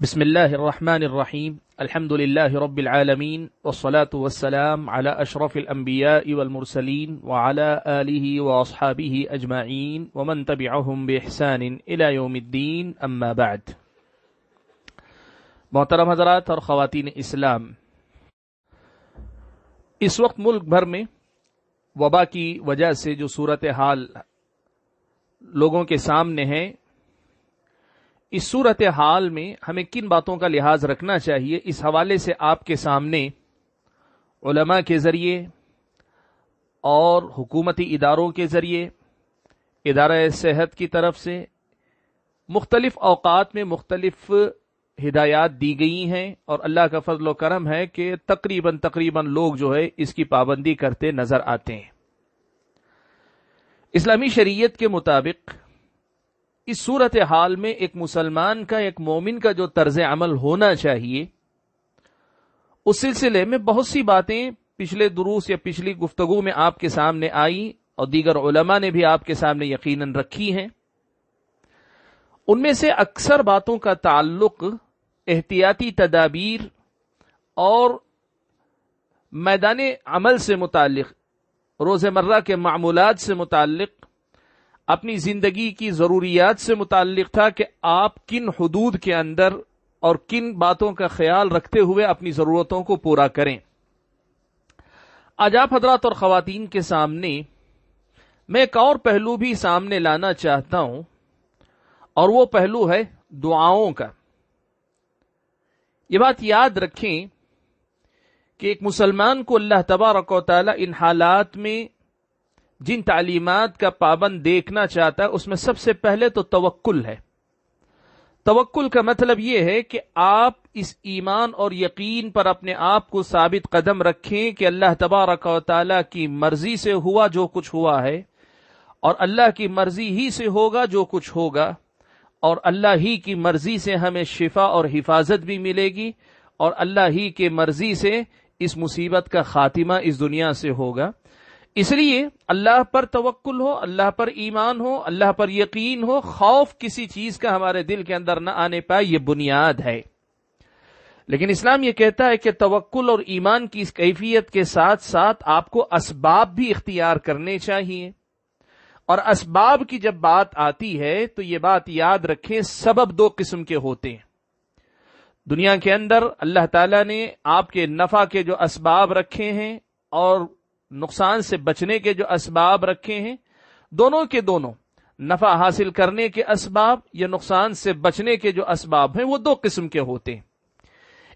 بسم الله الرحمن الرحيم الحمد لله رب العالمين والصلاة والسلام على أشرف الأنبياء والمرسلين وعلى آله وأصحابه أجمعين ومن تبعهم بإحسان إلى يوم الدين أما بعد. محترم حضرات اور خواتین اسلام، اس وقت ملک بھر میں وبا کی وجہ سے جو صورت حال لوگوں کے سامنے ہے اس صورت حال میں ہمیں کن باتوں کا لحاظ رکھنا چاہیے؟ اس حوالے سے آپ کے سامنے علماء کے ذریعے اور حکومتی اداروں کے ذریعے، ادارہ صحت کی طرف سے مختلف اوقات میں مختلف ہدایات دی گئی ہیں اور اللہ کا فضل و کرم ہے کہ تقریباً تقریباً لوگ جو ہے اس کی پابندی کرتے نظر آتے ہیں۔ اسلامی شریعت کے مطابق اس صورت حال میں ایک مسلمان کا، ایک مومن کا جو طرز عمل ہونا چاہیے، اس سلسلے میں بہت سی باتیں پچھلے دروس یا پچھلی گفتگو میں آپ کے سامنے آئی اور دیگر علماء نے بھی آپ کے سامنے یقیناً رکھی ہیں۔ ان میں سے اکثر باتوں کا تعلق احتیاطی تدابیر اور میدان عمل سے متعلق روز مرہ کے معمولات سے متعلق اپنی زندگی کی ضروریات سے متعلق تھا کہ آپ کن حدود کے اندر اور کن باتوں کا خیال رکھتے ہوئے اپنی ضرورتوں کو پورا کریں۔ آج آپ حضرات اور خواتین کے سامنے میں ایک اور پہلو بھی سامنے لانا چاہتا ہوں، اور وہ پہلو ہے دعاؤں کا۔ یہ بات یاد رکھیں کہ ایک مسلمان کو اللہ تبارک و تعالی ان حالات میں جن تعلیمات کا پابند دیکھنا چاہتا ہے، اس میں سب سے پہلے تو توکل ہے۔ توکل کا مطلب یہ ہے کہ آپ اس ایمان اور یقین پر اپنے آپ کو ثابت قدم رکھیں کہ اللہ تبارک و تعالی کی مرضی سے ہوا جو کچھ ہوا ہے، اور اللہ کی مرضی ہی سے ہوگا جو کچھ ہوگا، اور اللہ ہی کی مرضی سے ہمیں شفا اور حفاظت بھی ملے گی، اور اللہ ہی کے مرضی سے اس مصیبت کا خاتمہ اس دنیا سے ہوگا۔ اس لیے اللہ پر توکل ہو، اللہ پر ایمان ہو، اللہ پر یقین ہو، خوف کسی چیز کا ہمارے دل کے اندر نہ آنے پائے، یہ بنیاد ہے۔ لیکن اسلام یہ کہتا ہے کہ توکل اور ایمان کی اس کیفیت کے ساتھ ساتھ آپ کو اسباب بھی اختیار کرنے چاہیے۔ اور اسباب کی جب بات آتی ہے تو یہ بات یاد رکھیں، سبب دو قسم کے ہوتے ہیں۔ دنیا کے اندر اللہ تعالی نے آپ کے نفع کے جو اسباب رکھے ہیں اور نقصان سے بچنے کے جو اسباب رکھے ہیں، دونوں کے دونوں، نفع حاصل کرنے کے اسباب یا نقصان سے بچنے کے جو اسباب ہیں، وہ دو قسم کے ہوتے ہیں۔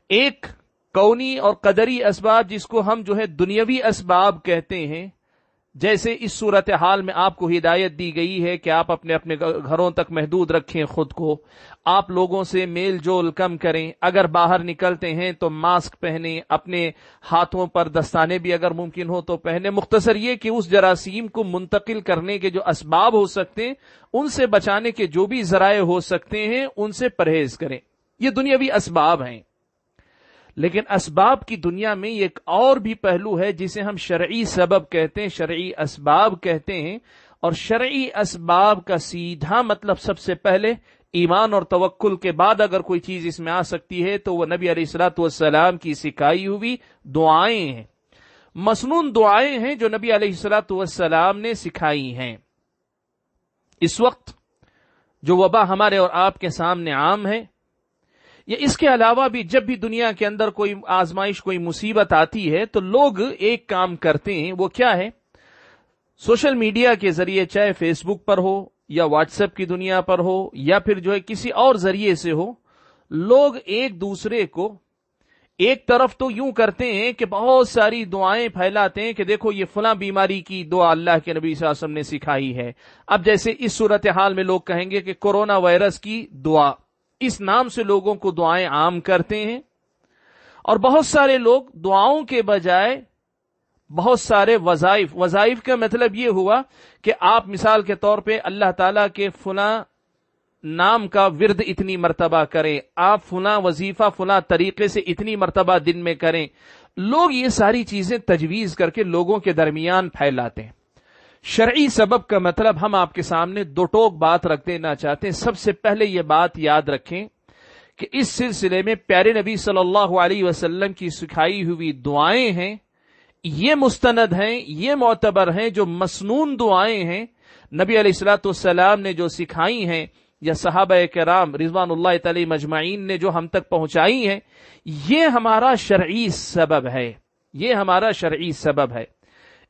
ایک کونی اور قدری اسباب جس کو ہم جو ہے دنیاوی اسباب کہتے ہیں جیسے اس صورت حال میں آپ کو ہدایت دی گئی ہے کہ آپ اپنے اپنے گھروں تک محدود رکھیں خود کو۔ آپ لوگوں سے میل جول کم کریں۔ اگر باہر نکلتے ہیں تو ماسک پہنیں۔ اپنے ہاتھوں پر دستانے بھی اگر ممکن ہو تو پہنے مختصر یہ کہ اس جراثیم کو منتقل کرنے کے جو اسباب ہو سکتے ہیں، ان سے بچانے کے جو بھی ذرائع ہو سکتے ہیں، ان سے پرہیز کریں۔ یہ دنیاوی اسباب ہیں۔ لیکن اسباب کی دنیا میں ایک اور بھی پہلو ہے جسے ہم شرعی سبب کہتے ہیں، شرعی اسباب کہتے ہیں۔ اور شرعی اسباب کا سیدھا مطلب سب سے پہلے ایمان اور توکل کے بعد اگر کوئی چیز اس میں آ سکتی ہے تو وہ نبی علیہ السلاۃ والسلام کی سکھائی ہوئی دعائیں ہیں۔ مصنون دعائیں ہیں جو نبی علیہ السلاۃ والسلام نے سکھائی ہیں۔ اس وقت جو وبا ہمارے اور آپ کے سامنے عام ہے یا اس کے علاوہ بھی جب بھی دنیا کے اندر کوئی آزمائش، کوئی مصیبت آتی ہے، تو لوگ ایک کام کرتے ہیں، وہ کیا ہے؟ سوشل میڈیا کے ذریعے، چاہے فیس بک پر ہو یا واٹس ایپ کی دنیا پر ہو یا پھر جو ہے کسی اور ذریعے سے ہو، لوگ ایک دوسرے کو ایک طرف تو یوں کرتے ہیں کہ بہت ساری دعائیں پھیلاتے ہیں کہ دیکھو یہ فلاں بیماری کی دعا اللہ کے نبی صلی اللہ علیہ وسلم نے سکھائی ہے۔ اب جیسے اس صورت حال میں لوگ کہیں گے کہ کورونا وائرس کی دعا۔ اس نام سے لوگوں کو دعائیں عام کرتے ہیں اور بہت سارے لوگ دعاؤں کے بجائے بہت سارے وظائف وظائف کا مطلب یہ ہوا کہ آپ مثال کے طور پہ اللہ تعالی کے فلاں نام کا ورد اتنی مرتبہ کریں، آپ فلاں وظیفہ، فلاں طریقے سے اتنی مرتبہ دن میں کریں۔ لوگ یہ ساری چیزیں تجویز کر کے لوگوں کے درمیان پھیلاتے ہیں۔ شرعی سبب کا مطلب ہم آپ کے سامنے دو ٹوک بات رکھ دینا چاہتے ہیں۔ سب سے پہلے یہ بات یاد رکھیں کہ اس سلسلے میں پیارے نبی صلی اللہ علیہ وسلم کی سکھائی ہوئی دعائیں ہیں۔ یہ مستند ہیں، یہ معتبر ہیں، جو مسنون دعائیں ہیں۔ نبی علیہ السلاۃ والسلام نے جو سکھائی ہیں، یا صحابہ کرام رضوان اللہ تعالی مجمعین نے جو ہم تک پہنچائی ہیں، یہ ہمارا شرعی سبب ہے۔ یہ ہمارا شرعی سبب ہے۔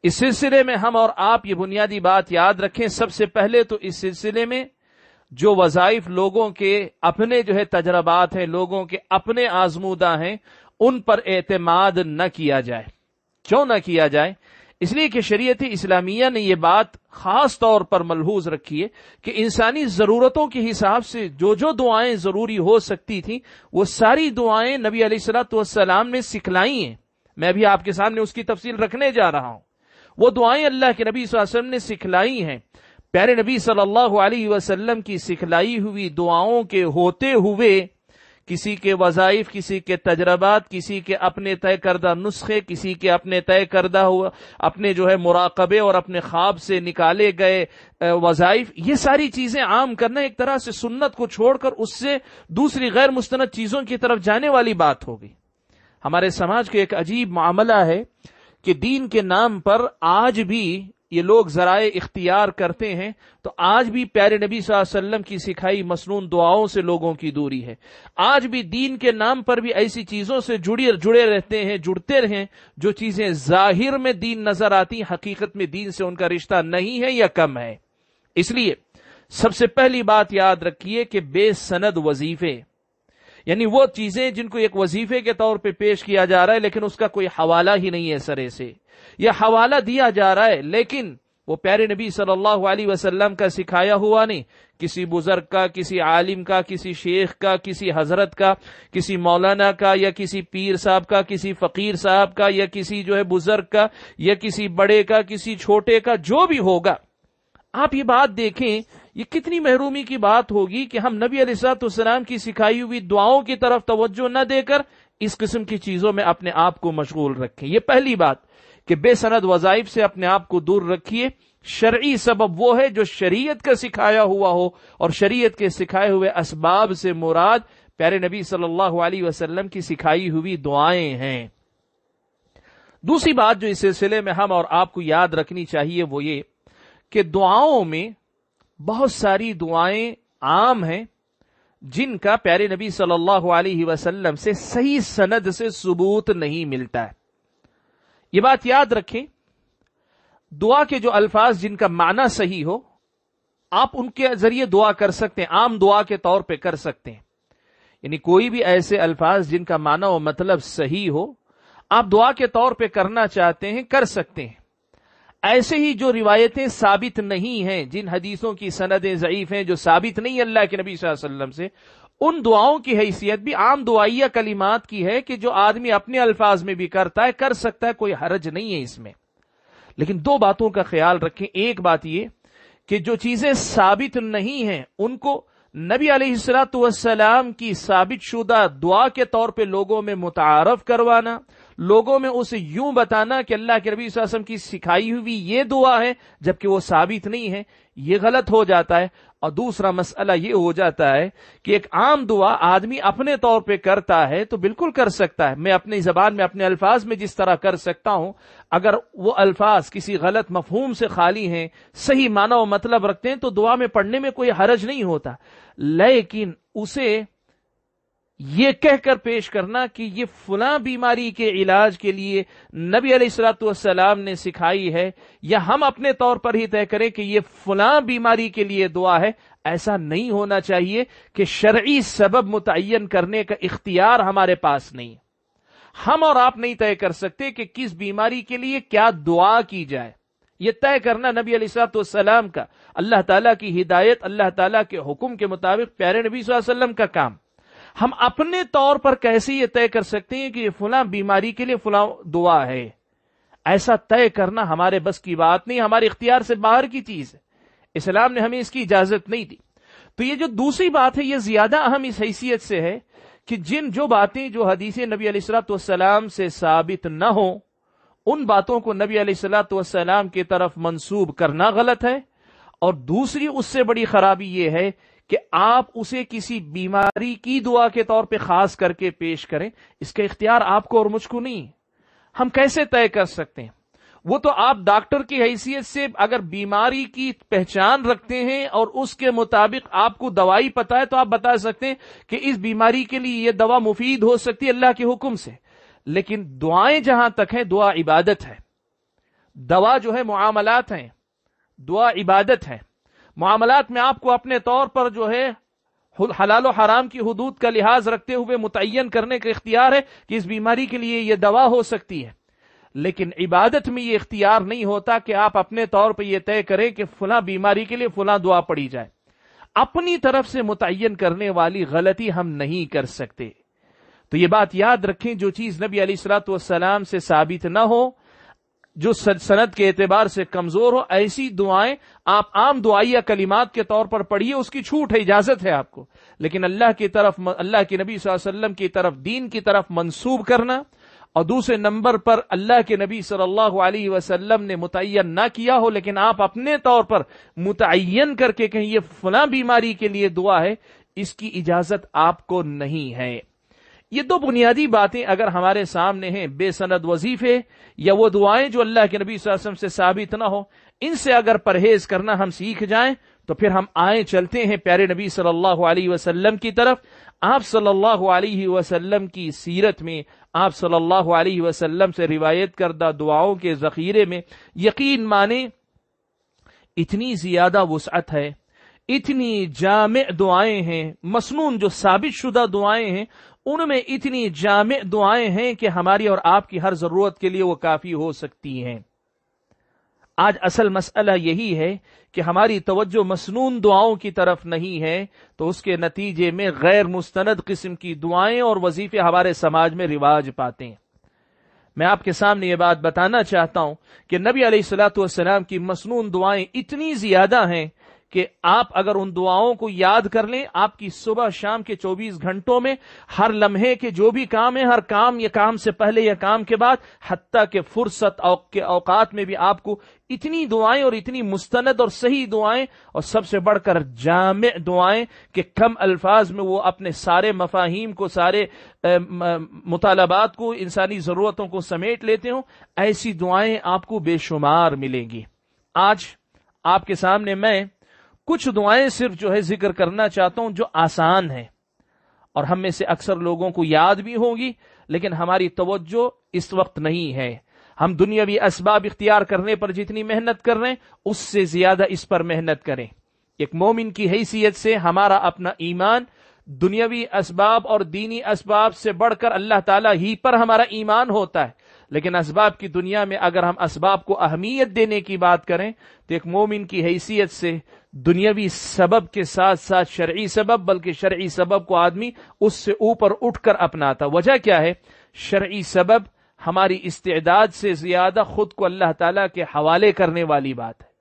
اس سلسلے میں ہم اور آپ یہ بنیادی بات یاد رکھیں، سب سے پہلے تو اس سلسلے میں جو وظائف لوگوں کے اپنے جو ہے تجربات ہیں، لوگوں کے اپنے آزمودہ ہیں، ان پر اعتماد نہ کیا جائے۔ کیوں نہ کیا جائے؟ اس لیے کہ شریعت اسلامیہ نے یہ بات خاص طور پر ملحوظ رکھی ہے کہ انسانی ضرورتوں کے حساب سے جو جو دعائیں ضروری ہو سکتی تھیں، وہ ساری دعائیں نبی علیہ السلاۃ والسلام نے سکھلائی ہیں۔ میں بھی آپ کے سامنے اس کی تفصیل رکھنے جا رہا ہوں۔ وہ دعائیں اللہ کے نبی صلی اللہ علیہ وسلم نے سکھلائی ہیں۔ پیارے نبی صلی اللہ علیہ وسلم کی سکھلائی ہوئی دعاؤں کے ہوتے ہوئے کسی کے وظائف، کسی کے تجربات، کسی کے اپنے طے کردہ نسخے، کسی کے اپنے طے کردہ ہوا، اپنے جو ہے مراقبے اور اپنے خواب سے نکالے گئے وظائف۔ یہ ساری چیزیں عام کرنا ایک طرح سے سنت کو چھوڑ کر اس سے دوسری غیر مستند چیزوں کی طرف جانے والی بات ہوگی ہمارے سماج کے ایک عجیب معاملہ ہے۔ کہ دین کے نام پر آج بھی یہ لوگ ذرائع اختیار کرتے ہیں، تو آج بھی پیارے نبی صلی اللہ علیہ وسلم کی سکھائی مصنون دعاؤں سے لوگوں کی دوری ہے۔ آج بھی دین کے نام پر بھی ایسی چیزوں سے جڑی جڑے رہتے ہیں، جڑتے رہیں جو چیزیں ظاہر میں دین نظر آتی حقیقت میں دین سے ان کا رشتہ نہیں ہے یا کم ہے۔ اس لیے سب سے پہلی بات یاد رکھیے کہ بے سند وظیفے یعنی وہ چیزیں جن کو ایک وظیفے کے طور پہ پیش کیا جا رہا ہے، لیکن اس کا کوئی حوالہ ہی نہیں ہے سرے سے۔ یہ حوالہ دیا جا رہا ہے، لیکن وہ پیارے نبی صلی اللہ علیہ وسلم کا سکھایا ہوا نہیں۔ کسی بزرگ کا، کسی عالم کا، کسی شیخ کا، کسی حضرت کا، کسی مولانا کا، یا کسی پیر صاحب کا، کسی فقیر صاحب کا، یا کسی جو ہے بزرگ کا، یا کسی بڑے کا، کسی چھوٹے کا، جو بھی ہوگا۔ آپ یہ بات دیکھیں یہ کتنی محرومی کی بات ہوگی کہ ہم نبی علیہ السلام کی سکھائی ہوئی دعاؤں کی طرف توجہ نہ دے کر اس قسم کی چیزوں میں اپنے آپ کو مشغول رکھیں۔ یہ پہلی بات کہ بے سند وظائف سے اپنے آپ کو دور رکھیے۔ شرعی سبب وہ ہے جو شریعت کا سکھایا ہوا ہو اور شریعت کے سکھائے ہوئے اسباب سے مراد پیارے نبی صلی اللہ علیہ وسلم کی سکھائی ہوئی دعائیں ہیں۔ دوسری بات جو اس سلسلے میں ہم اور آپ کو یاد رکھنی چاہیے وہ یہ کہ دعاؤں میں بہت ساری دعائیں عام ہیں جن کا پیارے نبی صلی اللہ علیہ وسلم سے صحیح سند سے ثبوت نہیں ملتا ہے۔ یہ بات یاد رکھیں، دعا کے جو الفاظ جن کا معنی صحیح ہو، آپ ان کے ذریعے دعا کر سکتے ہیں، عام دعا کے طور پہ کر سکتے ہیں۔ یعنی کوئی بھی ایسے الفاظ جن کا معنی و مطلب صحیح ہو، آپ دعا کے طور پہ کرنا چاہتے ہیں، کر سکتے ہیں۔ ایسے ہی جو روایتیں ثابت نہیں ہیں، جن حدیثوں کی سندیں ضعیف ہیں، جو ثابت نہیں اللہ کے نبی صلی اللہ علیہ وسلم سے، ان دعاؤں کی حیثیت بھی عام دعائیہ کلمات کی ہے کہ جو آدمی اپنے الفاظ میں بھی کرتا ہے، کر سکتا ہے، کوئی حرج نہیں ہے اس میں۔ لیکن دو باتوں کا خیال رکھیں۔ ایک بات یہ کہ جو چیزیں ثابت نہیں ہیں، ان کو نبی علیہ السلاۃ والسلام کی ثابت شدہ دعا کے طور پہ لوگوں میں متعارف کروانا لوگوں میں اسے یوں بتانا کہ اللہ کے ربی وسلم کی سکھائی ہوئی یہ دعا ہے، جبکہ وہ ثابت نہیں ہے، یہ غلط ہو جاتا ہے۔ اور دوسرا مسئلہ یہ ہو جاتا ہے کہ ایک عام دعا آدمی اپنے طور پہ کرتا ہے تو بالکل کر سکتا ہے۔ میں اپنی زبان میں، اپنے الفاظ میں جس طرح کر سکتا ہوں، اگر وہ الفاظ کسی غلط مفہوم سے خالی ہیں، صحیح معنی و مطلب رکھتے ہیں، تو دعا میں پڑھنے میں کوئی حرج نہیں ہوتا۔ لیکن اسے یہ کہہ کر پیش کرنا کہ یہ فلاں بیماری کے علاج کے لیے نبی علیہ السلاۃ والسلام نے سکھائی ہے یا ہم اپنے طور پر ہی طے کریں کہ یہ فلاں بیماری کے لیے دعا ہے، ایسا نہیں ہونا چاہیے کہ شرعی سبب متعین کرنے کا اختیار ہمارے پاس نہیں ہم اور آپ نہیں طے کر سکتے کہ کس بیماری کے لیے کیا دعا کی جائے۔ یہ طے کرنا نبی علیہ السلاۃ والسلام کا، اللہ تعالیٰ کی ہدایت، اللہ تعالیٰ کے حکم کے مطابق پیارے نبی صلی اللہ علیہ وسلم کا کام۔ ہم اپنے طور پر کیسے یہ طے کر سکتے ہیں کہ یہ فلاں بیماری کے لیے فلاں دعا ہے؟ ایسا طے کرنا ہمارے بس کی بات نہیں، ہمارے اختیار سے باہر کی چیز ہے۔ اسلام نے ہمیں اس کی اجازت نہیں دی۔ تو یہ جو دوسری بات ہے، یہ زیادہ اہم اس حیثیت سے ہے کہ جن جو باتیں جو حدیث نبی علیہ السلاۃ والسلام سے ثابت نہ ہوں، ان باتوں کو نبی علیہ السلاۃ والسلام کی طرف منسوب کرنا غلط ہے۔ اور دوسری اس سے بڑی خرابی یہ ہے کہ آپ اسے کسی بیماری کی دعا کے طور پہ خاص کر کے پیش کریں، اس کا اختیار آپ کو اور مجھ کو نہیں۔ ہم کیسے طے کر سکتے ہیں؟ وہ تو آپ ڈاکٹر کی حیثیت سے اگر بیماری کی پہچان رکھتے ہیں اور اس کے مطابق آپ کو دوائی پتا ہے تو آپ بتا سکتے ہیں کہ اس بیماری کے لیے یہ دوا مفید ہو سکتی ہے اللہ کے حکم سے۔ لیکن دعائیں جہاں تک ہیں، دعا عبادت ہے۔ دوا جو ہے، معاملات ہیں۔ دعا عبادت ہے۔ معاملات میں آپ کو اپنے طور پر جو ہے حلال و حرام کی حدود کا لحاظ رکھتے ہوئے متعین کرنے کا اختیار ہے کہ اس بیماری کے لیے یہ دوا ہو سکتی ہے۔ لیکن عبادت میں یہ اختیار نہیں ہوتا کہ آپ اپنے طور پہ یہ طے کریں کہ فلاں بیماری کے لیے فلاں دعا پڑی جائے۔ اپنی طرف سے متعین کرنے والی غلطی ہم نہیں کر سکتے۔ تو یہ بات یاد رکھیں جو چیز نبی علیہ السلاۃ والسلام سے ثابت نہ ہو جو صنعت کے اعتبار سے کمزور ہو، ایسی دعائیں آپ عام دعائیا کلمات کے طور پر پڑھیے، اس کی چھوٹ ہے، اجازت ہے آپ کو۔ لیکن اللہ کی طرف اللہ کے نبی صلی اللہ علیہ وسلم کی طرف، دین کی طرف منسوب کرنا اور دوسرے نمبر پر اللہ کے نبی صلی اللہ علیہ وسلم نے متعین نہ کیا ہو، لیکن آپ اپنے طور پر متعین کر کے کہیں یہ فلاں بیماری کے لیے دعا ہے، اس کی اجازت آپ کو نہیں ہے۔ یہ دو بنیادی باتیں اگر ہمارے سامنے ہیں، بے سند وظیفے یا وہ دعائیں جو اللہ کے نبی صلی اللہ علیہ وسلم سے ثابت نہ ہو، ان سے اگر پرہیز کرنا ہم سیکھ جائیں تو پھر ہم آئیں چلتے ہیں پیارے نبی صلی اللہ علیہ وسلم کی طرف۔ آپ صلی اللہ علیہ وسلم کی سیرت میں، آپ صلی اللہ علیہ وسلم سے روایت کردہ دعاؤں کے ذخیرے میں یقین مانے اتنی زیادہ وسعت ہے۔ اتنی جامع دعائیں ہیں، مسنون جو ثابت شدہ دعائیں ہیں، ان میں اتنی جامع دعائیں ہیں کہ ہماری اور آپ کی ہر ضرورت کے لیے وہ کافی ہو سکتی ہیں۔ آج اصل مسئلہ یہی ہے کہ ہماری توجہ مسنون دعاؤں کی طرف نہیں ہے، تو اس کے نتیجے میں غیر مستند قسم کی دعائیں اور وظیفے ہمارے سماج میں رواج پاتے ہیں۔ میں آپ کے سامنے یہ بات بتانا چاہتا ہوں کہ نبی علیہ السلاۃ والسلام کی مسنون دعائیں اتنی زیادہ ہیں کہ آپ اگر ان دعاؤں کو یاد کر لیں، آپ کی صبح شام کے چوبیس گھنٹوں میں ہر لمحے کے جو بھی کام ہے ہر کام یا کام سے پہلے یا کام کے بعد، حتیٰ کہ فرصت کے اوقات میں بھی آپ کو اتنی دعائیں اور اتنی مستند اور صحیح دعائیں اور سب سے بڑھ کر جامع دعائیں کہ کم الفاظ میں وہ اپنے سارے مفاہیم کو، سارے مطالبات کو، انسانی ضرورتوں کو سمیٹ لیتے ہوں، ایسی دعائیں آپ کو بے شمار ملیں گی۔ آج آپ کے سامنے میں کچھ دعائیں صرف جو ہے ذکر کرنا چاہتا ہوں جو آسان ہیں۔ اور ہم میں سے اکثر لوگوں کو یاد بھی ہوگی لیکن ہماری توجہ اس وقت نہیں ہے۔ ہم دنیاوی اسباب اختیار کرنے پر جتنی محنت کر رہے ہیں، اس سے زیادہ اس پر محنت کریں۔ ایک مومن کی حیثیت سے ہمارا اپنا ایمان دنیاوی اسباب اور دینی اسباب سے بڑھ کر اللہ تعالی ہی پر ہمارا ایمان ہوتا ہے۔ لیکن اسباب کی دنیا میں اگر ہم اسباب کو اہمیت دینے کی بات کریں تو ایک مومن کی حیثیت سے دنیاوی سبب کے ساتھ ساتھ شرعی سبب، بلکہ شرعی سبب کو آدمی اس سے اوپر اٹھ کر اپناتا۔ وجہ کیا ہے؟ شرعی سبب ہماری استعداد سے زیادہ خود کو اللہ تعالی کے حوالے کرنے والی بات ہے۔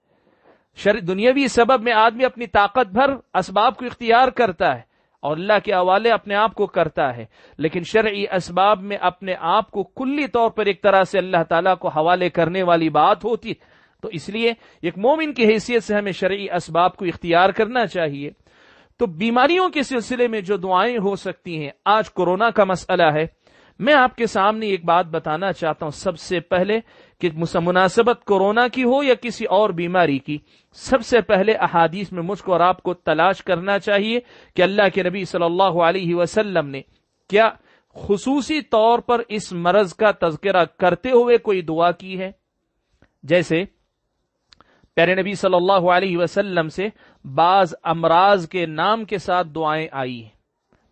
دنیاوی سبب میں آدمی اپنی طاقت بھر اسباب کو اختیار کرتا ہے۔ اور اللہ کے حوالے اپنے آپ کو کرتا ہے۔ لیکن شرعی اسباب میں اپنے آپ کو کلی طور پر ایک طرح سے اللہ تعالیٰ کو حوالے کرنے والی بات ہوتی۔ ہے تو اس لیے ایک مومن کی حیثیت سے ہمیں شرعی اسباب کو اختیار کرنا چاہیے۔ تو بیماریوں کے سلسلے میں جو دعائیں ہو سکتی ہیں، آج کورونا کا مسئلہ ہے۔ میں آپ کے سامنے ایک بات بتانا چاہتا ہوں۔ سب سے پہلے کہ مناسبت کورونا کی ہو یا کسی اور بیماری کی، سب سے پہلے احادیث میں مجھ کو اور آپ کو تلاش کرنا چاہیے کہ اللہ کے نبی صلی اللہ علیہ وسلم نے کیا خصوصی طور پر اس مرض کا تذکرہ کرتے ہوئے کوئی دعا کی ہے؟ جیسے، پیارے نبی صلی اللہ علیہ وسلم سے بعض امراض کے نام کے ساتھ دعائیں آئی ہیں۔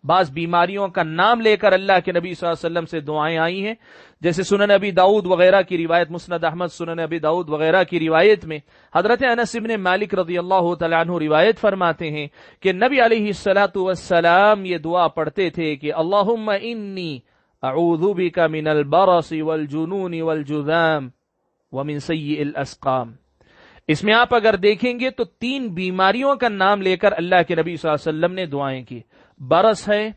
بعض بیماریوں کا نام لے کر اللہ کے نبی صلی اللہ علیہ وسلم سے دعائیں آئی ہیں۔ جیسے سنن ابی داود وغیرہ کی روایت، مسند احمد سنن ابی داود وغیرہ کی روایت میں حضرت انس ابن مالک رضی اللہ تعالیٰ عنہ روایت فرماتے ہیں کہ نبی علیہ السلاۃ والسلام یہ دعا پڑھتے تھے کہ اللہ انی اعوذ بک من البرس والجنون والجذام ومن سیئ الاسقام۔ اس میں آپ اگر دیکھیں گے تو تین بیماریوں کا نام لے کر اللہ کے نبی صلی اللہ علیہ وسلم نے دعائیں کی۔ برس ہے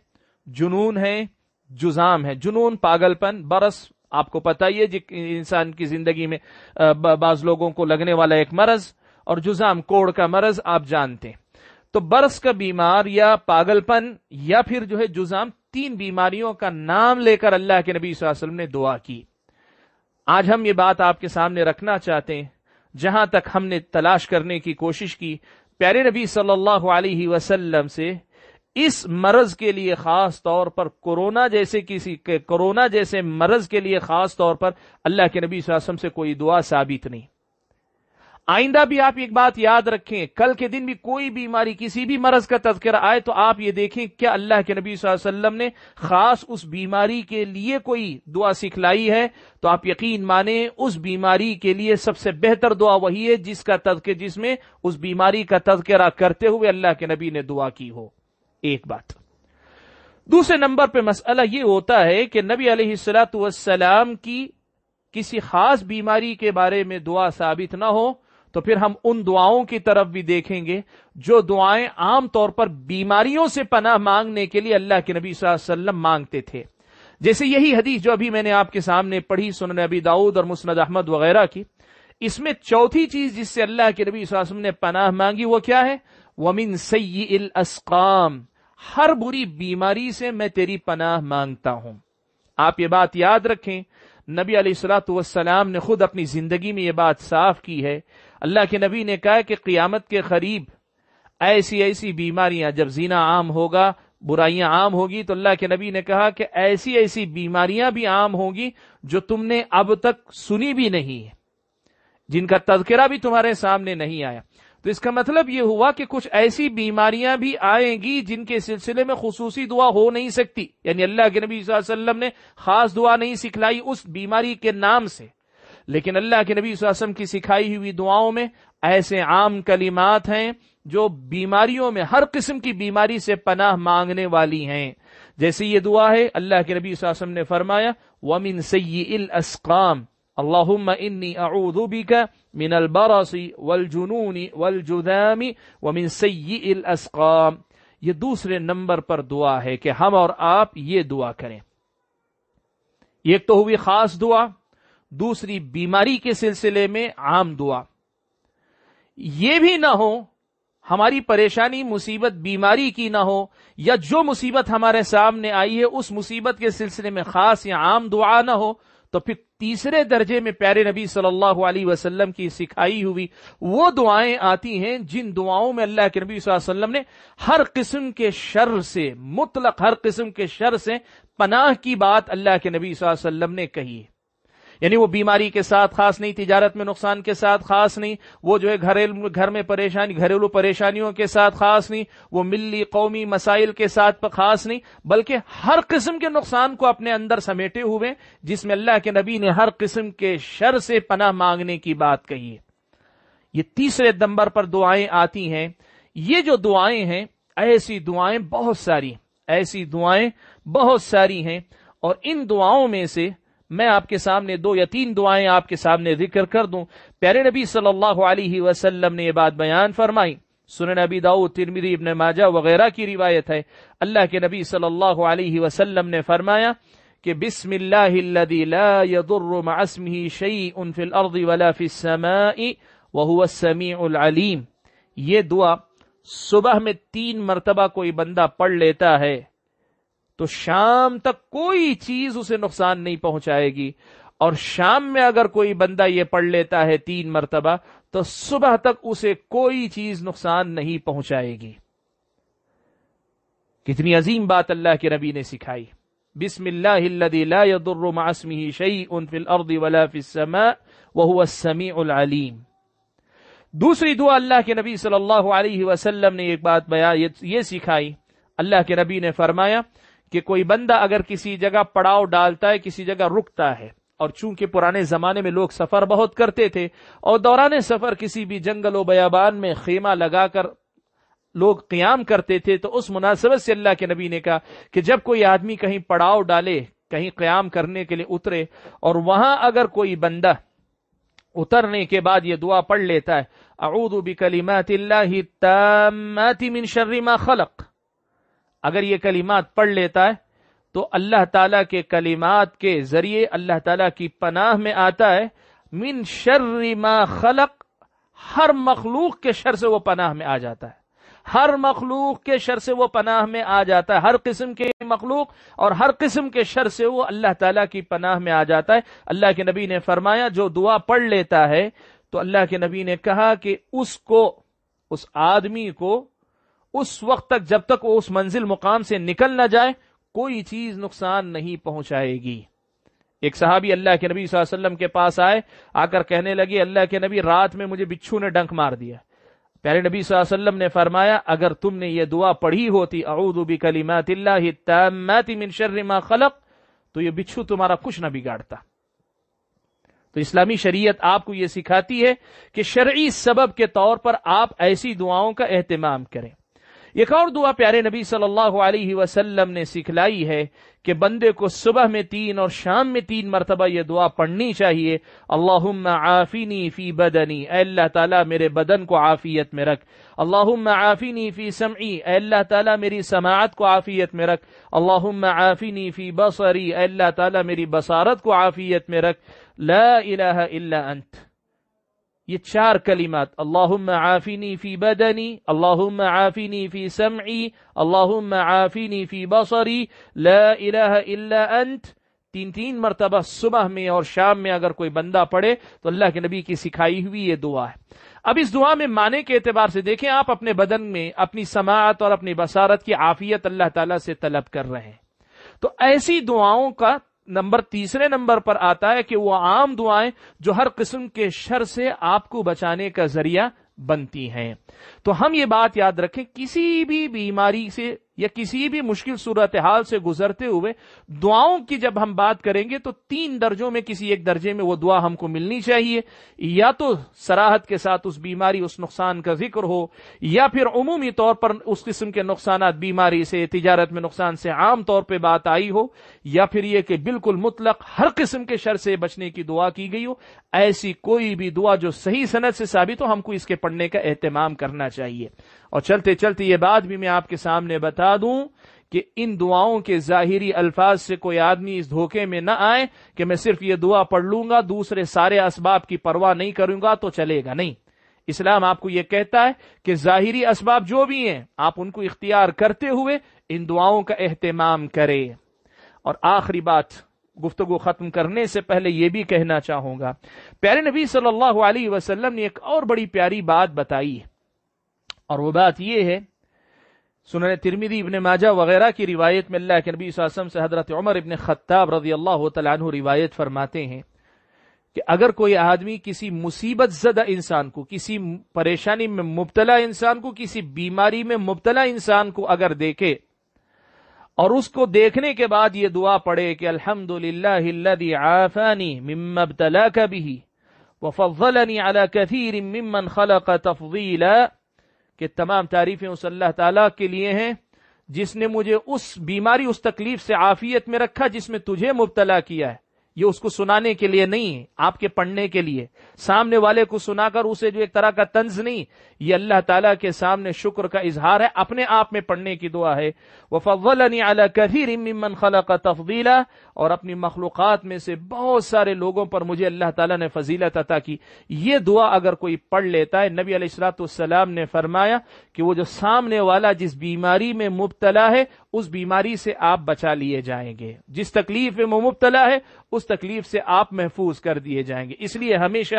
جنون ہے جزام ہے جنون پاگل پن برس، آپ کو پتا ہی ہے جی انسان کی زندگی میں بعض لوگوں کو لگنے والا ایک مرض اور جزام، کوڑ کا مرض، آپ جانتے ہیں۔ تو برس کا بیمار یا پاگل پن یا پھر جو ہے جزام، تین بیماریوں کا نام لے کر اللہ کے نبی صلی اللہ علیہ وسلم نے دعا کی۔ آج ہم یہ بات آپ کے سامنے رکھنا چاہتے ہیں۔ جہاں تک ہم نے تلاش کرنے کی کوشش کی، پیارے نبی صلی اللہ علیہ وسلم سے اس مرض کے لیے خاص طور پر کورونا جیسے کسی کورونا جیسے مرض کے لیے خاص طور پر اللہ کے نبی صلی اللہ علیہ وسلم سے کوئی دعا ثابت نہیں۔ آئندہ بھی آپ ایک بات یاد رکھیں، کل کے دن بھی کوئی بیماری کسی بھی مرض کا تذکرہ آئے تو آپ یہ دیکھیں کیا اللہ کے نبی صلی اللہ علیہ وسلم نے خاص اس بیماری کے لیے کوئی دعا سکھلائی ہے؟ تو آپ یقین مانیں اس بیماری کے لیے سب سے بہتر دعا وہی ہے جس کا تذکر جس میں اس بیماری کا تذکرہ کرتے ہوئے اللہ کے نبی نے دعا کی ہو۔ ایک بات۔ دوسرے نمبر پہ مسئلہ یہ ہوتا ہے کہ نبی علیہ السلاۃ والسلام کی کسی خاص بیماری کے بارے میں دعا ثابت نہ ہو تو پھر ہم ان دعاؤں کی طرف بھی دیکھیں گے جو دعائیں عام طور پر بیماریوں سے پناہ مانگنے کے لیے اللہ کے نبی صلی اللہ علیہ وسلم مانگتے تھے۔ جیسے یہی حدیث جو ابھی میں نے آپ کے سامنے پڑھی سنن نبی داؤد اور مسند احمد وغیرہ کی۔ اس میں چوتھی چیز جس سے اللہ کے نبی صلی اللہ علیہ وسلم نے پناہ مانگی وہ کیا ہے؟ ومن سی الاسقام ہر بری بیماری سے میں تیری پناہ مانگتا ہوں۔ آپ یہ بات یاد رکھیں، نبی علیہ السلاۃ والسلام نے خود اپنی زندگی میں یہ بات صاف کی ہے۔ اللہ کے نبی نے کہا کہ قیامت کے قریب ایسی ایسی بیماریاں، جب زینا عام ہوگا، برائیاں عام ہوگی، تو اللہ کے نبی نے کہا کہ ایسی ایسی بیماریاں بھی عام ہوگی جو تم نے اب تک سنی بھی نہیں ہے جن کا تذکرہ بھی تمہارے سامنے نہیں آیا۔ تو اس کا مطلب یہ ہوا کہ کچھ ایسی بیماریاں بھی آئیں گی جن کے سلسلے میں خصوصی دعا ہو نہیں سکتی۔ یعنی اللہ کے نبی صلی اللہ علیہ وسلم نے خاص دعا نہیں سکھلائی اس بیماری کے نام سے۔ لیکن اللہ کے نبی صلی اللہ علیہ وسلم کی سکھائی ہوئی دعاؤں میں ایسے عام کلمات ہیں جو بیماریوں میں ہر قسم کی بیماری سے پناہ مانگنے والی ہیں۔ جیسے یہ دعا ہے، اللہ کے نبی صلی اللہ علیہ وسلم نے فرمایا، ومن سی الاسقام اللهم انی اعوذ بك من البرص والجنون والجذام ومن سیئ الاسقام یہ دوسرے نمبر پر دعا ہے کہ ہم اور آپ یہ دعا کریں۔ ایک تو ہوئی خاص دعا، دوسری بیماری کے سلسلے میں عام دعا۔ یہ بھی نہ ہو، ہماری پریشانی، مصیبت، بیماری کی نہ ہو، یا جو مصیبت ہمارے سامنے آئی ہے، اس مصیبت کے سلسلے میں خاص یا عام دعا نہ ہو تو پھر تیسرے درجے میں پیارے نبی صلی اللہ علیہ وسلم کی سکھائی ہوئی۔ وہ دعائیں آتی ہیں جن دعاؤں میں اللہ کے نبی صلی اللہ علیہ وسلم نے ہر قسم کے شر سے، مطلق ہر قسم کے شر سے پناہ کی بات اللہ کے نبی صلی اللہ علیہ وسلم نے کہی ہے۔ یعنی وہ بیماری کے ساتھ خاص نہیں، تجارت میں نقصان کے ساتھ خاص نہیں، وہ جو ہے گھریلو گھر میں پریشانی، گھریلو پریشانیوں کے ساتھ خاص نہیں، وہ ملی قومی مسائل کے ساتھ خاص نہیں، بلکہ ہر قسم کے نقصان کو اپنے اندر سمیٹے ہوئے، جس میں اللہ کے نبی نے ہر قسم کے شر سے پناہ مانگنے کی بات کہی ہے۔ یہ تیسرے نمبر پر دعائیں آتی ہیں۔ یہ جو دعائیں ہیں، ایسی دعائیں بہت ساری ایسی دعائیں بہت ساری ہیں۔ اور ان دعاؤں میں سے میں آپ کے سامنے دو یا تین دعائیں آپ کے سامنے ذکر کر دوں۔ پیارے نبی صلی اللہ علیہ وسلم نے یہ بات بیان فرمائی۔ سنن نبی داؤ ترمیری ابن ماجہ وغیرہ کی روایت ہے۔ اللہ کے نبی صلی اللہ علیہ وسلم نے فرمایا کہ بسم اللہ الذي لا يضر مع اسمه شيء في الارض ولا في السماء وهو السميع العليم یہ دعا صبح میں تین مرتبہ کوئی بندہ پڑھ لیتا ہے۔ تو شام تک کوئی چیز اسے نقصان نہیں پہنچائے گی۔ اور شام میں اگر کوئی بندہ یہ پڑھ لیتا ہے تین مرتبہ، تو صبح تک اسے کوئی چیز نقصان نہیں پہنچائے گی۔ کتنی عظیم بات اللہ کے نبی نے سکھائی۔ بسم اللہ الذي لا يضر مع اسمه شيء في الارض ولا في السماء وهو السميع العليم دوسری دعا اللہ کے نبی صلی اللہ علیہ وسلم نے ایک بات بیان یہ سکھائی۔ اللہ کے نبی نے فرمایا کہ کوئی بندہ اگر کسی جگہ پڑاؤ ڈالتا ہے، کسی جگہ رکتا ہے۔ اور چونکہ پرانے زمانے میں لوگ سفر بہت کرتے تھے اور دوران سفر کسی بھی جنگل و بیابان میں خیمہ لگا کر لوگ قیام کرتے تھے، تو اس مناسبت سے اللہ کے نبی نے کہا کہ جب کوئی آدمی کہیں پڑاؤ ڈالے، کہیں قیام کرنے کے لیے اترے اور وہاں اگر کوئی بندہ اترنے کے بعد یہ دعا پڑھ لیتا ہے، اعوذ بکلمات اللہ التامات من شر ما خلق۔ اگر یہ کلمات پڑھ لیتا ہے تو اللہ تعالی کے کلمات کے ذریعے اللہ تعالی کی پناہ میں آتا ہے، من شر ما خلق، ہر مخلوق کے شر سے وہ پناہ میں آ جاتا ہے۔ ہر مخلوق کے شر سے وہ پناہ میں آ جاتا ہے۔ ہر قسم کے مخلوق اور ہر قسم کے شر سے وہ اللہ تعالیٰ کی پناہ میں آ جاتا ہے۔ اللہ کے نبی نے فرمایا، جو دعا پڑھ لیتا ہے تو اللہ کے نبی نے کہا کہ اس کو، اس آدمی کو اس وقت تک جب تک وہ اس منزل مقام سے نکل نہ جائے، کوئی چیز نقصان نہیں پہنچائے گی۔ ایک صحابی اللہ کے نبی صلی اللہ علیہ وسلم کے پاس آئے آ کر کہنے لگے، اللہ کے نبی رات میں مجھے بچھو نے ڈنک مار دیا۔ پیارے نبی صلی اللہ علیہ وسلم نے فرمایا، اگر تم نے یہ دعا پڑھی ہوتی، اعوذ بکلمات اللہ التامات من شر ما خلق، تو یہ بچھو تمہارا کچھ نہ بگاڑتا۔ تو اسلامی شریعت آپ کو یہ سکھاتی ہے کہ شرعی سبب کے طور پر آپ ایسی دعاؤں کا اہتمام کریں۔ ایک اور دعا پیارے نبی صلی اللہ علیہ وسلم نے سکھلائی ہے کہ بندے کو صبح میں تین اور شام میں تین مرتبہ یہ دعا پڑھنی چاہیے اللہ عافینی فی بدنی، اے اللہ تعالیٰ میرے بدن کو عافیت میں رکھ۔ اللہ عافینی فی سمعی، اے اللہ تعالیٰ میری سماعت کو عافیت میں رکھ۔ اللہ عافینی فی بصری، اے اللہ تعالیٰ میری بصارت کو عافیت میں رکھ۔ لا الہ الا انت۔ یہ چار کلمات، اللہم عافینی فی بدنی، اللہم عافینی فی سمعی، اللہم عافینی فی بصری، لا الہ الا انت۔ تین تین مرتبہ صبح میں اور شام میں اگر کوئی بندہ پڑھے تو اللہ کے نبی کی سکھائی ہوئی یہ دعا ہے۔ اب اس دعا میں معنی کے اعتبار سے دیکھیں، آپ اپنے بدن میں اپنی سماعت اور اپنی بصارت کی عافیت اللہ تعالی سے طلب کر رہے ہیں۔ تو ایسی دعاؤں کا نمبر تیسرے نمبر پر آتا ہے کہ وہ عام دعائیں جو ہر قسم کے شر سے آپ کو بچانے کا ذریعہ بنتی ہیں۔ تو ہم یہ بات یاد رکھیں، کسی بھی بیماری سے یا کسی بھی مشکل صورتحال سے گزرتے ہوئے دعاؤں کی جب ہم بات کریں گے تو تین درجوں میں کسی ایک درجے میں وہ دعا ہم کو ملنی چاہیے۔ یا تو سراحت کے ساتھ اس بیماری، اس نقصان کا ذکر ہو، یا پھر عمومی طور پر اس قسم کے نقصانات، بیماری سے، تجارت میں نقصان سے عام طور پہ بات آئی ہو، یا پھر یہ کہ بالکل مطلق ہر قسم کے شر سے بچنے کی دعا کی گئی ہو، ایسی کوئی بھی دعا جو صحیح صنعت سے ثابت ہو، ہم کو اس کے پڑھنے کا اہتمام کرنا چاہیے۔ اور چلتے چلتے یہ بات بھی میں آپ کے سامنے بتا دوں کہ ان دعاؤں کے ظاہری الفاظ سے کوئی آدمی اس دھوکے میں نہ آئے کہ میں صرف یہ دعا پڑھ لوں گا، دوسرے سارے اسباب کی پرواہ نہیں کروں گا تو چلے گا نہیں۔ اسلام آپ کو یہ کہتا ہے کہ ظاہری اسباب جو بھی ہیں، آپ ان کو اختیار کرتے ہوئے ان دعاؤں کا اہتمام کرے اور آخری بات گفتگو ختم کرنے سے پہلے یہ بھی کہنا چاہوں گا۔ پیارے نبی صلی اللہ علیہ وسلم نے ایک اور بڑی پیاری بات بتائی ہے۔ اور وہ بات یہ ہے، سنن ترمیدی ابن ماجہ وغیرہ کی روایت میں اللہ کے نبی صلی اللہ علیہ وسلم سے حضرت عمر ابن خطاب رضی اللہ تعالیٰ عنہ روایت فرماتے ہیں کہ اگر کوئی آدمی کسی مصیبت زدہ انسان کو، کسی پریشانی میں مبتلا انسان کو، کسی بیماری میں مبتلا انسان کو اگر دیکھے اور اس کو دیکھنے کے بعد یہ دعا پڑھے کہ الحمد للہ آفانی ممبتلا کا بھی وفضلنی کثیر ممن خلق تفضیلا کہ تمام تعریفیں اس اللہ تعالیٰ کے لیے ہیں، جس نے مجھے اس بیماری، اس تکلیف سے عافیت میں رکھا، جس میں تجھے مبتلا کیا ہے۔ یہ اس کو سنانے کے لیے نہیں ہے آپ کے پڑھنے کے لیے۔ سامنے والے کو سنا کر اسے جو ایک طرح کا طنز نہیں، یہ اللہ تعالیٰ کے سامنے شکر کا اظہار ہے، اپنے آپ میں پڑھنے کی دعا ہے۔ وہ فول ممن خلق تفضیلا اور اپنی مخلوقات میں سے بہت سارے لوگوں پر مجھے اللہ تعالیٰ نے فضیلت عطا کی۔ یہ دعا اگر کوئی پڑھ لیتا ہے، نبی علیہ السلاۃ السلام نے فرمایا کہ وہ جو سامنے والا جس بیماری میں مبتلا ہے اس بیماری سے آپ بچا لیے جائیں گے۔ جس تکلیف میں مبتلا ہے، اس تکلیف سے آپ محفوظ کر دیے جائیں گے۔ اس لیے ہمیشہ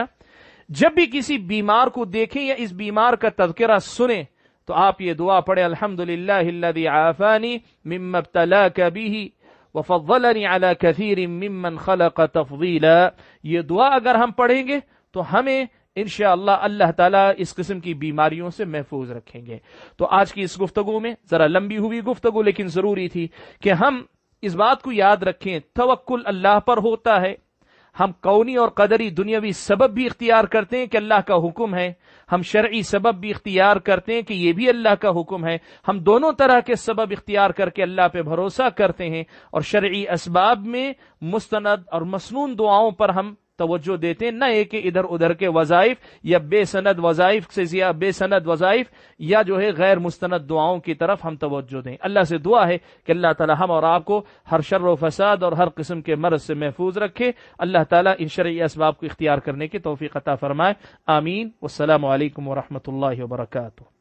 جب بھی کسی بیمار کو دیکھیں یا اس بیمار کا تذکرہ سنیں، تو آپ یہ دعا پڑھیں الحمد للہ عافانی آفانی ممبتلا کبھی وفضلنی علی کثیر ممن خلق تفضیلا۔ یہ دعا اگر ہم پڑھیں گے، تو ہمیں انشاءاللہ اللہ اللہ تعالیٰ اس قسم کی بیماریوں سے محفوظ رکھیں گے۔ تو آج کی اس گفتگو میں ذرا لمبی ہوئی گفتگو لیکن ضروری تھی کہ ہم اس بات کو یاد رکھیں، توکل اللہ پر ہوتا ہے۔ ہم قونی اور قدری دنیاوی سبب بھی اختیار کرتے ہیں کہ اللہ کا حکم ہے۔ ہم شرعی سبب بھی اختیار کرتے ہیں کہ یہ بھی اللہ کا حکم ہے۔ ہم دونوں طرح کے سبب اختیار کر کے اللہ پہ بھروسہ کرتے ہیں اور شرعی اسباب میں مستند اور مصنون دعاؤں پر ہم توجہ دیتے نہ ایک ادھر ادھر کے وظائف یا بے سند وظائف سے زیادہ بے سند وظائف یا جو ہے غیر مستند دعاؤں کی طرف ہم توجہ دیں۔ اللہ سے دعا ہے کہ اللہ تعالی ہم اور آپ کو ہر شر و فساد اور ہر قسم کے مرض سے محفوظ رکھے۔ اللہ تعالیٰ ان شرعی اسباب کو اختیار کرنے کی توفیق عطا فرمائے۔ آمین۔ والسلام علیکم ورحمۃ اللہ وبرکاتہ۔